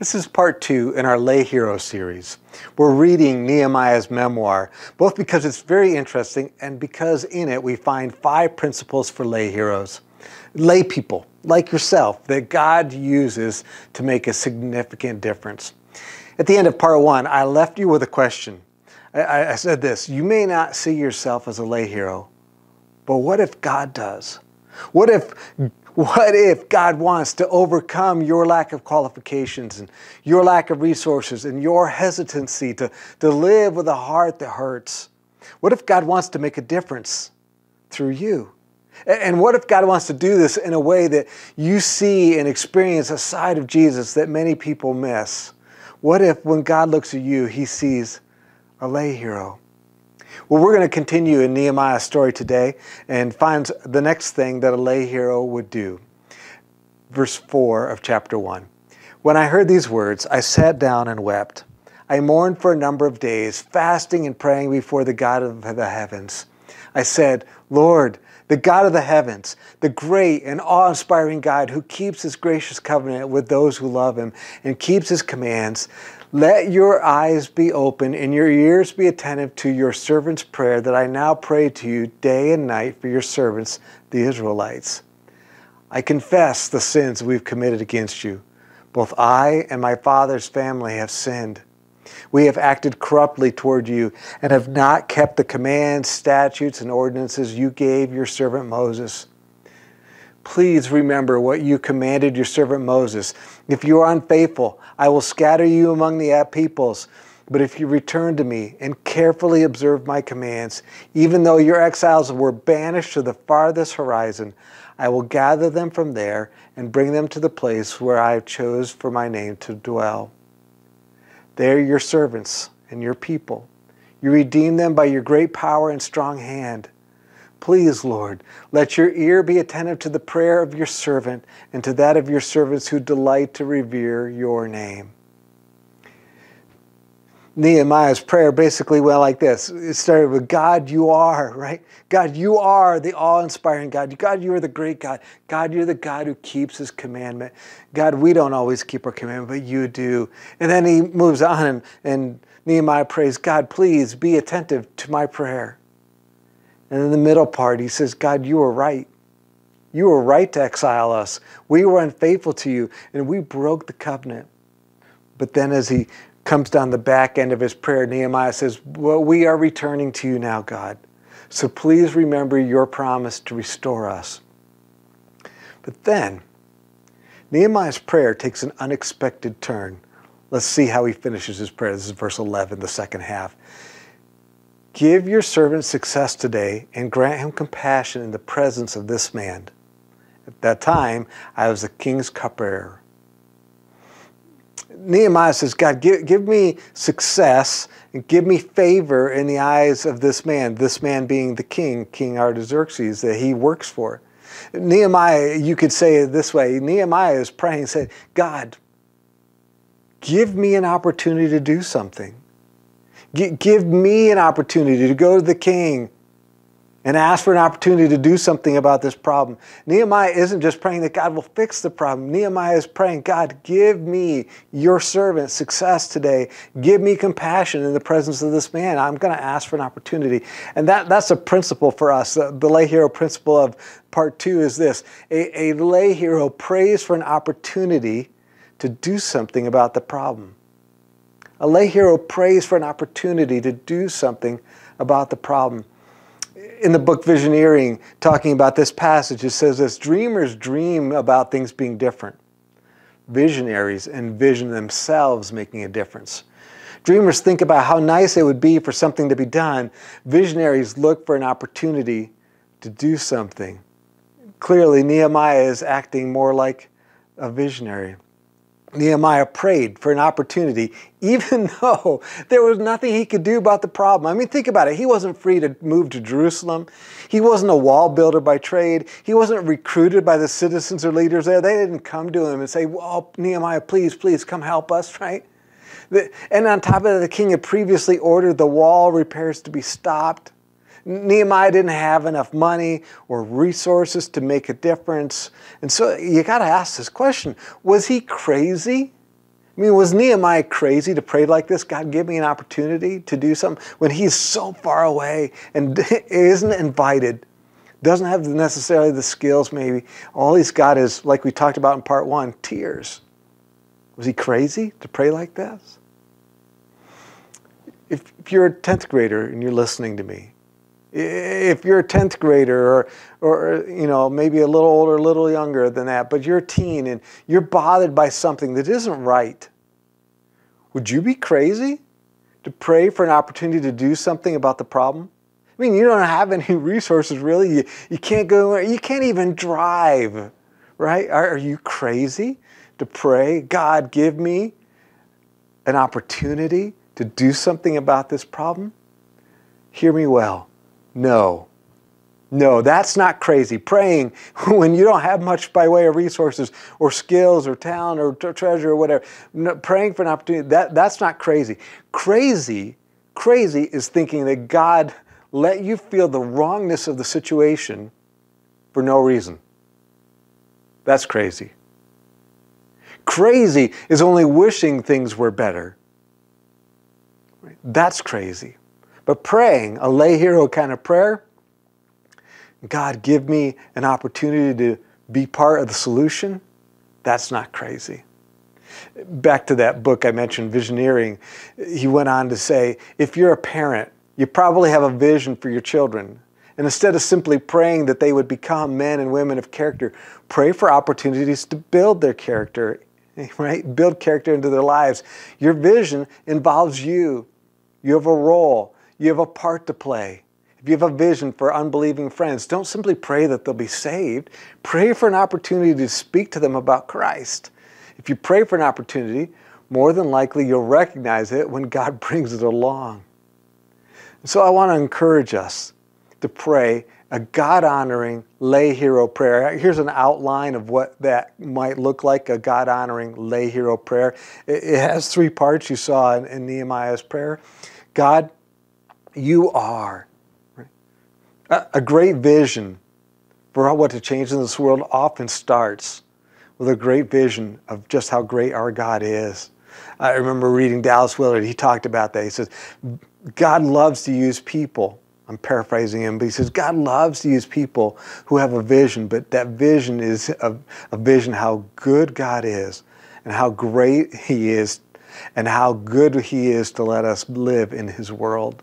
This is part two in our Lay Hero series. We're reading Nehemiah's memoir, both because it's very interesting and because in it we find five principles for lay heroes. Lay people, like yourself, that God uses to make a significant difference. At the end of part one, I left you with a question. I, I said this You may not see yourself as a lay hero, but what if God does? What if what if God wants to overcome your lack of qualifications and your lack of resources and your hesitancy to, to live with a heart that hurts? What if God wants to make a difference through you? And what if God wants to do this in a way that you see and experience a side of Jesus that many people miss? What if when God looks at you, he sees a lay hero? Well, we're going to continue in Nehemiah's story today and find the next thing that a lay hero would do. Verse 4 of chapter 1. When I heard these words, I sat down and wept. I mourned for a number of days, fasting and praying before the God of the heavens. I said, Lord, the God of the heavens, the great and awe inspiring God who keeps his gracious covenant with those who love him and keeps his commands, let your eyes be open and your ears be attentive to your servant's prayer that I now pray to you day and night for your servants, the Israelites. I confess the sins we've committed against you. Both I and my father's family have sinned. We have acted corruptly toward you and have not kept the commands, statutes, and ordinances you gave your servant Moses. Please remember what you commanded your servant Moses. If you are unfaithful, I will scatter you among the peoples. But if you return to me and carefully observe my commands, even though your exiles were banished to the farthest horizon, I will gather them from there and bring them to the place where I chose for my name to dwell. They are your servants and your people. You redeem them by your great power and strong hand. Please, Lord, let your ear be attentive to the prayer of your servant and to that of your servants who delight to revere your name. Nehemiah's prayer basically went like this. It started with God, you are, right? God, you are the awe inspiring God. God, you are the great God. God, you're the God who keeps his commandment. God, we don't always keep our commandment, but you do. And then he moves on and, and Nehemiah prays, God, please be attentive to my prayer. And in the middle part, he says, God, you were right. You were right to exile us. We were unfaithful to you, and we broke the covenant. But then, as he comes down the back end of his prayer, Nehemiah says, Well, we are returning to you now, God. So please remember your promise to restore us. But then, Nehemiah's prayer takes an unexpected turn. Let's see how he finishes his prayer. This is verse 11, the second half. Give your servant success today and grant him compassion in the presence of this man. At that time, I was the king's cupbearer. Nehemiah says, God, give, give me success and give me favor in the eyes of this man, this man being the king, King Artaxerxes, that he works for. Nehemiah, you could say it this way Nehemiah is praying and said, God, give me an opportunity to do something. Give me an opportunity to go to the king and ask for an opportunity to do something about this problem. Nehemiah isn't just praying that God will fix the problem. Nehemiah is praying, God, give me, your servant, success today. Give me compassion in the presence of this man. I'm going to ask for an opportunity. And that, that's a principle for us. The, the lay hero principle of part two is this a, a lay hero prays for an opportunity to do something about the problem. A lay hero prays for an opportunity to do something about the problem. In the book Visioneering, talking about this passage, it says this dreamers dream about things being different. Visionaries envision themselves making a difference. Dreamers think about how nice it would be for something to be done. Visionaries look for an opportunity to do something. Clearly, Nehemiah is acting more like a visionary. Nehemiah prayed for an opportunity, even though there was nothing he could do about the problem. I mean, think about it. He wasn't free to move to Jerusalem. He wasn't a wall builder by trade. He wasn't recruited by the citizens or leaders there. They didn't come to him and say, Well, Nehemiah, please, please come help us, right? And on top of that, the king had previously ordered the wall repairs to be stopped. Nehemiah didn't have enough money or resources to make a difference. And so you got to ask this question Was he crazy I mean, was Nehemiah crazy to pray like this? God, give me an opportunity to do something when he's so far away and isn't invited, doesn't have necessarily the skills, maybe. All he's got is, like we talked about in part one, tears. Was he crazy to pray like this? If, if you're a 10th grader and you're listening to me, if you're a 10th grader or, or you know maybe a little older a little younger than that but you're a teen and you're bothered by something that isn't right would you be crazy to pray for an opportunity to do something about the problem? I mean you don't have any resources really. You, you can't go you can't even drive right? Are, are you crazy to pray god give me an opportunity to do something about this problem? Hear me well no. No, that's not crazy. Praying when you don't have much by way of resources or skills or talent or t- treasure or whatever, no, praying for an opportunity, that, that's not crazy. Crazy, crazy is thinking that God let you feel the wrongness of the situation for no reason. That's crazy. Crazy is only wishing things were better. That's crazy. But praying, a lay hero kind of prayer, God, give me an opportunity to be part of the solution, that's not crazy. Back to that book I mentioned, Visioneering, he went on to say if you're a parent, you probably have a vision for your children. And instead of simply praying that they would become men and women of character, pray for opportunities to build their character, right? Build character into their lives. Your vision involves you. You have a role. You have a part to play. If you have a vision for unbelieving friends, don't simply pray that they'll be saved. Pray for an opportunity to speak to them about Christ. If you pray for an opportunity, more than likely you'll recognize it when God brings it along. So I want to encourage us to pray a God honoring lay hero prayer. Here's an outline of what that might look like a God honoring lay hero prayer. It has three parts you saw in, in Nehemiah's prayer. God, you are. A great vision for what to change in this world often starts with a great vision of just how great our God is. I remember reading Dallas Willard, he talked about that. He says, God loves to use people. I'm paraphrasing him, but he says, God loves to use people who have a vision, but that vision is a, a vision how good God is and how great He is and how good He is to let us live in His world.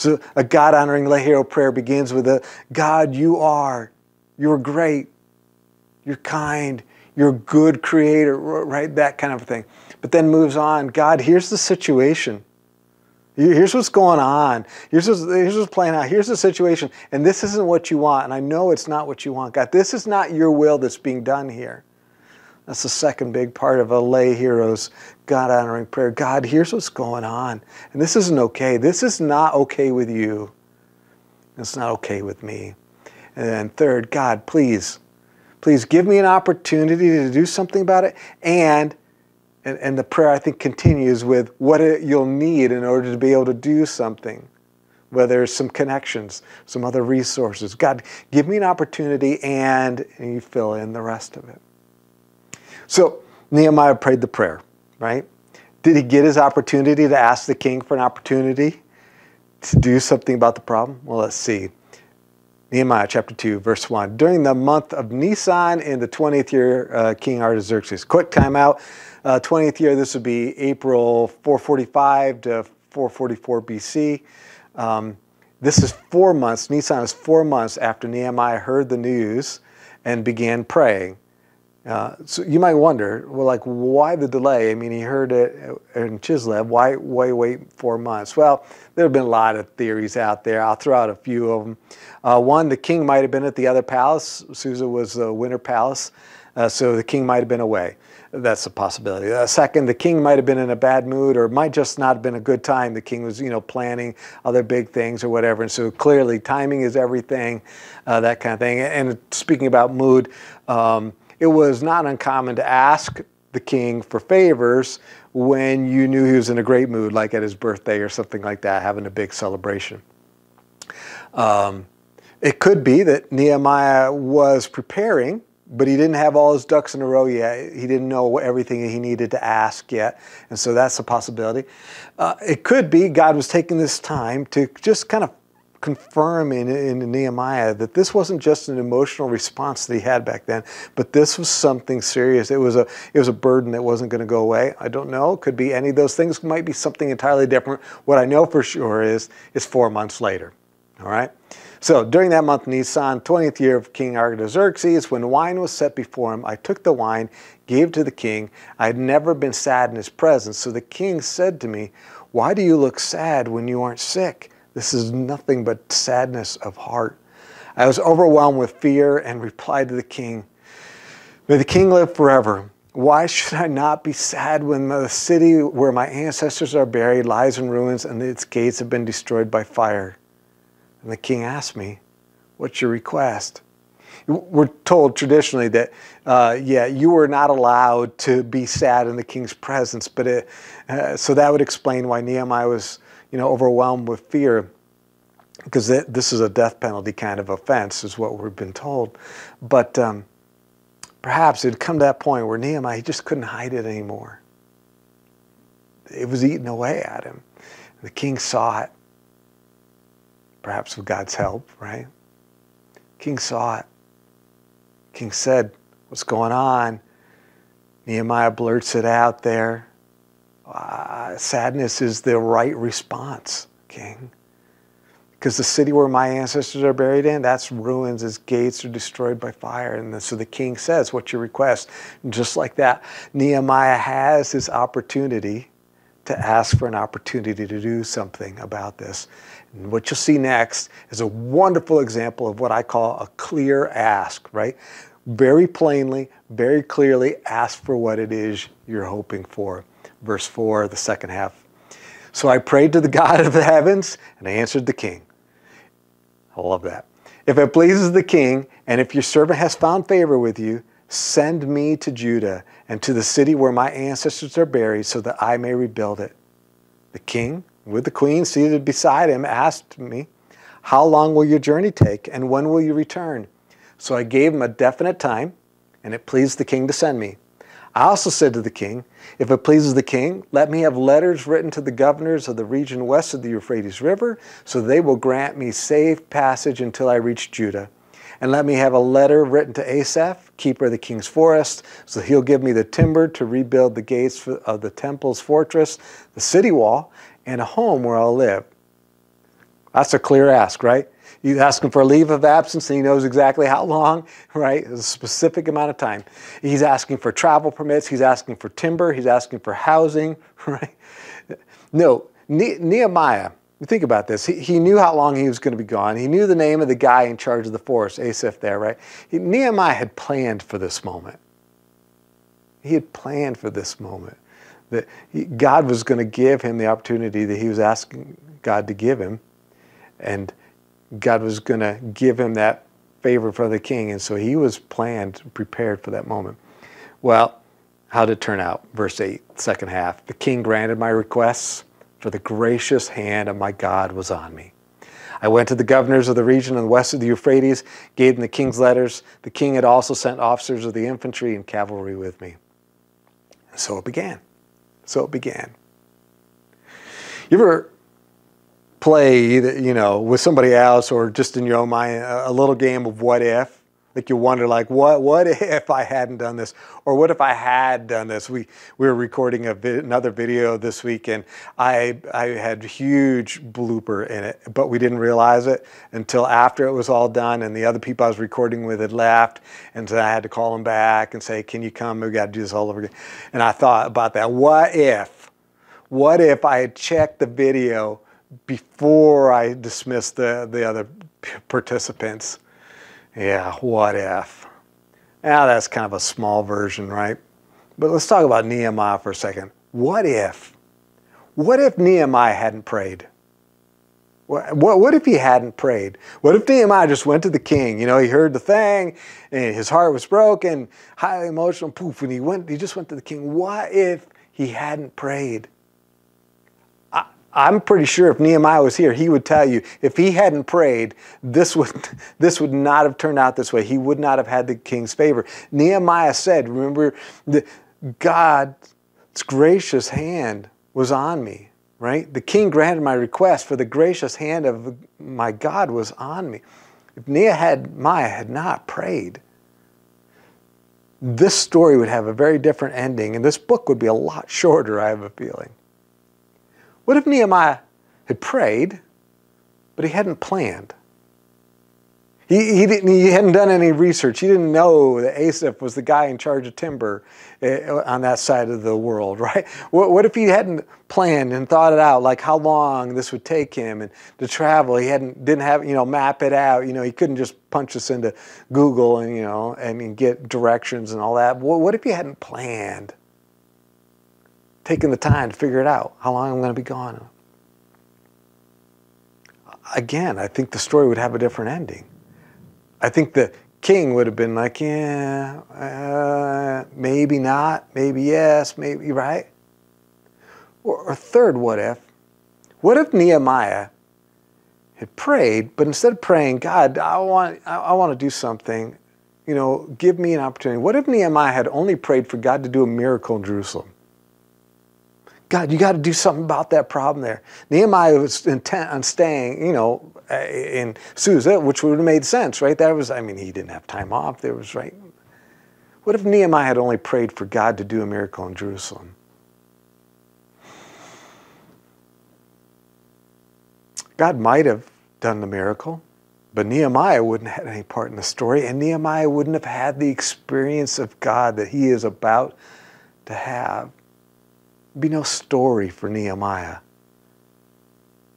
So a God honoring lay hero prayer begins with a God, you are. You're great. You're kind. You're a good creator, right? That kind of thing. But then moves on God, here's the situation. Here's what's going on. Here's what's, here's what's playing out. Here's the situation. And this isn't what you want. And I know it's not what you want. God, this is not your will that's being done here. That's the second big part of a lay hero's God honoring prayer. God, here's what's going on. And this isn't okay. This is not okay with you. It's not okay with me. And then third, God, please, please give me an opportunity to do something about it. And and, and the prayer I think continues with what it, you'll need in order to be able to do something whether it's some connections, some other resources. God, give me an opportunity and, and you fill in the rest of it. So Nehemiah prayed the prayer, right? Did he get his opportunity to ask the king for an opportunity to do something about the problem? Well, let's see. Nehemiah chapter 2, verse 1. During the month of Nisan in the 20th year, uh, King Artaxerxes. Quick timeout. Uh, 20th year, this would be April 445 to 444 BC. Um, this is four months, Nisan is four months after Nehemiah heard the news and began praying. Uh, so you might wonder, well, like, why the delay? I mean, he heard it in Chislev. Why, why wait four months? Well, there have been a lot of theories out there. I'll throw out a few of them. Uh, one, the king might have been at the other palace. Susa was the winter palace, uh, so the king might have been away. That's a possibility. Uh, second, the king might have been in a bad mood, or might just not have been a good time. The king was, you know, planning other big things or whatever. And so clearly, timing is everything, uh, that kind of thing. And speaking about mood. Um, it was not uncommon to ask the king for favors when you knew he was in a great mood, like at his birthday or something like that, having a big celebration. Um, it could be that Nehemiah was preparing but he didn't have all his ducks in a row yet. He didn't know everything he needed to ask yet. And so that's a possibility. Uh, it could be God was taking this time to just kind of confirm in, in Nehemiah that this wasn't just an emotional response that he had back then, but this was something serious. It was a it was a burden that wasn't going to go away. I don't know. Could be any of those things. Might be something entirely different. What I know for sure is it's four months later. All right. So during that month, Nisan, 20th year of King Artaxerxes, when wine was set before him, I took the wine, gave to the king. I had never been sad in his presence. So the king said to me, Why do you look sad when you aren't sick? This is nothing but sadness of heart. I was overwhelmed with fear and replied to the king, May the king live forever. Why should I not be sad when the city where my ancestors are buried lies in ruins and its gates have been destroyed by fire? And the king asked me, What's your request? We're told traditionally that, uh, yeah, you were not allowed to be sad in the king's presence, but it, uh, so that would explain why Nehemiah was, you know, overwhelmed with fear, because this is a death penalty kind of offense, is what we've been told. But um, perhaps it'd come to that point where Nehemiah he just couldn't hide it anymore. It was eating away at him. The king saw it perhaps with God's help, right? King saw it. King said, What's going on? Nehemiah blurts it out there. Uh, sadness is the right response, King. Because the city where my ancestors are buried in, that's ruins. Its gates are destroyed by fire. And so the king says, What's your request? And just like that, Nehemiah has his opportunity to ask for an opportunity to do something about this. And what you'll see next is a wonderful example of what I call a clear ask, right? Very plainly, very clearly ask for what it is you're hoping for. Verse 4, the second half. So I prayed to the God of the heavens and I answered the king. I love that. If it pleases the king, and if your servant has found favor with you, send me to Judah and to the city where my ancestors are buried so that I may rebuild it. The king with the queen seated beside him, asked me, How long will your journey take, and when will you return? So I gave him a definite time, and it pleased the king to send me. I also said to the king, If it pleases the king, let me have letters written to the governors of the region west of the Euphrates River, so they will grant me safe passage until I reach Judah. And let me have a letter written to Asaph, keeper of the king's forest, so he'll give me the timber to rebuild the gates of the temple's fortress, the city wall, and a home where I'll live. That's a clear ask, right? You ask him for a leave of absence and he knows exactly how long, right? A specific amount of time. He's asking for travel permits, he's asking for timber, he's asking for housing, right? No, ne- Nehemiah, think about this. He, he knew how long he was going to be gone. He knew the name of the guy in charge of the forest, Asaph there, right? He, Nehemiah had planned for this moment. He had planned for this moment that he, God was going to give him the opportunity that he was asking God to give him, and God was going to give him that favor for the king, and so he was planned, prepared for that moment. Well, how did it turn out? Verse 8, second half. The king granted my requests, for the gracious hand of my God was on me. I went to the governors of the region on the west of the Euphrates, gave them the king's letters. The king had also sent officers of the infantry and cavalry with me. And so it began. So it began. You ever play, you know, with somebody else or just in your own mind a little game of what if? Like you wonder, like, what, what if I hadn't done this? Or what if I had done this? We, we were recording a vi- another video this week and I, I had huge blooper in it, but we didn't realize it until after it was all done and the other people I was recording with had left. And so I had to call them back and say, can you come? We got to do this all over again. And I thought about that. What if, what if I had checked the video before I dismiss the, the other participants? Yeah, what if? Now that's kind of a small version, right? But let's talk about Nehemiah for a second. What if? What if Nehemiah hadn't prayed? What, what, what if he hadn't prayed? What if Nehemiah just went to the king? You know, he heard the thing, and his heart was broken, highly emotional, poof, and he went. He just went to the king. What if he hadn't prayed? I'm pretty sure if Nehemiah was here, he would tell you if he hadn't prayed, this would this would not have turned out this way. He would not have had the king's favor. Nehemiah said, remember, the, God's gracious hand was on me, right? The king granted my request, for the gracious hand of my God was on me. If Nehemiah had not prayed, this story would have a very different ending, and this book would be a lot shorter, I have a feeling. What if Nehemiah had prayed, but he hadn't planned? He, he, didn't, he hadn't done any research. He didn't know that Asaph was the guy in charge of timber uh, on that side of the world, right? What, what, if he hadn't planned and thought it out, like how long this would take him and to travel? He hadn't didn't have you know map it out. You know he couldn't just punch this into Google and you know and get directions and all that. What, what if he hadn't planned? Taking the time to figure it out, how long I'm going to be gone. Again, I think the story would have a different ending. I think the king would have been like, yeah, uh, maybe not, maybe yes, maybe, right? Or, or third, what if? What if Nehemiah had prayed, but instead of praying, God, I want, I, I want to do something, you know, give me an opportunity. What if Nehemiah had only prayed for God to do a miracle in Jerusalem? God, you got to do something about that problem there. Nehemiah was intent on staying, you know, uh, in Susa, which would have made sense, right? That was, I mean, he didn't have time off. There was, right? What if Nehemiah had only prayed for God to do a miracle in Jerusalem? God might have done the miracle, but Nehemiah wouldn't have had any part in the story, and Nehemiah wouldn't have had the experience of God that he is about to have. Be no story for Nehemiah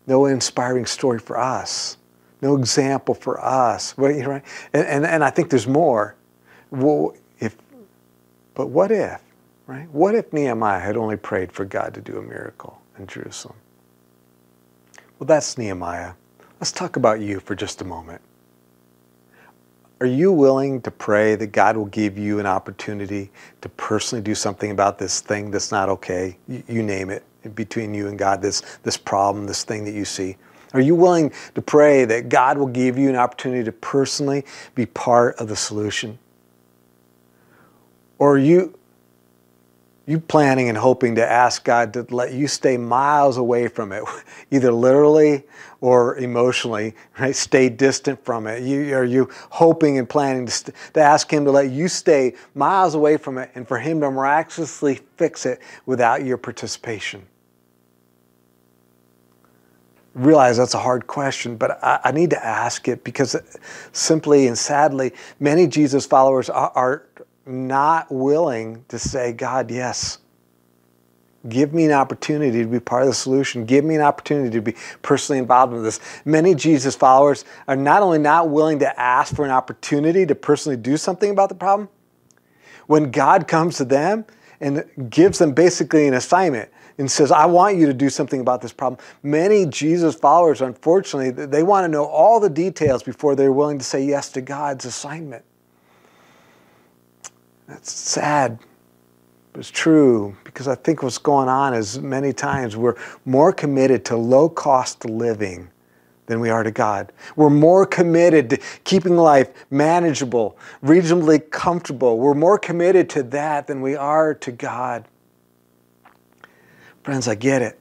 no inspiring story for us, no example for us. Right? And, and, and I think there's more. Well, if, but what if, right? What if Nehemiah had only prayed for God to do a miracle in Jerusalem? Well, that's Nehemiah. Let's talk about you for just a moment. Are you willing to pray that God will give you an opportunity to personally do something about this thing that's not okay? You, you name it between you and God, this, this problem, this thing that you see? Are you willing to pray that God will give you an opportunity to personally be part of the solution? Or are you, you planning and hoping to ask God to let you stay miles away from it, either literally or emotionally, right? Stay distant from it. You, are you hoping and planning to, to ask Him to let you stay miles away from it and for Him to miraculously fix it without your participation? realize that's a hard question, but I, I, need to ask it because uh, simply and sadly, many Jesus followers are, are not willing to say, God, yes. Give me an opportunity to be part of the solution. Give me an opportunity to be personally involved in this. Many Jesus followers are not only not willing to ask for an opportunity to personally do something about the problem, when God comes to them and gives them basically an assignment, and says, I want you to do something about this problem. Many Jesus followers, unfortunately, they want to know all the details before they're willing to say yes to God's assignment. That's sad, but it's true because I think what's going on is many times we're more committed to low cost living than we are to God. We're more committed to keeping life manageable, reasonably comfortable. We're more committed to that than we are to God. Friends, I get it.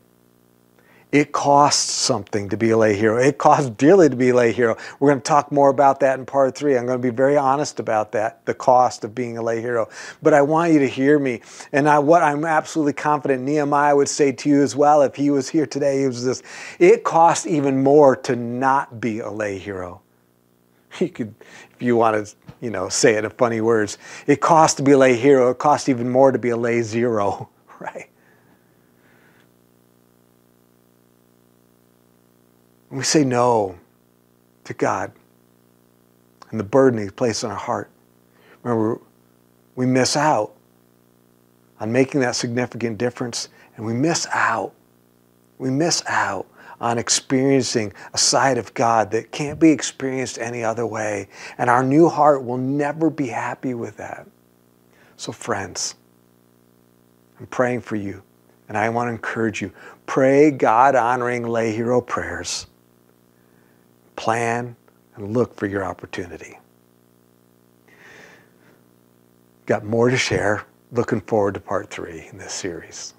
It costs something to be a lay hero. It costs dearly to be a lay hero. We're going to talk more about that in part three. I'm going to be very honest about that, the cost of being a lay hero. But I want you to hear me. And I, what I'm absolutely confident Nehemiah would say to you as well if he was here today, he was this. It costs even more to not be a lay hero. You could, if you want to, you know, say it in funny words. It costs to be a lay hero. It costs even more to be a lay zero, right? When we say no to God and the burden He's placed on our heart, remember, we miss out on making that significant difference, and we miss out. We miss out on experiencing a side of God that can't be experienced any other way. And our new heart will never be happy with that. So, friends, I'm praying for you And I want to encourage you pray God honoring lay hero prayers. Plan and look for your opportunity. Got more to share. Looking forward to part three in this series.